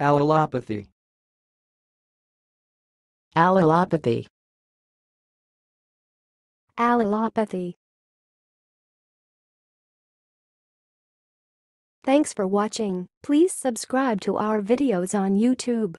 Allelopathy. Allelopathy. Allelopathy. Thanks for watching. Please subscribe to our videos on YouTube.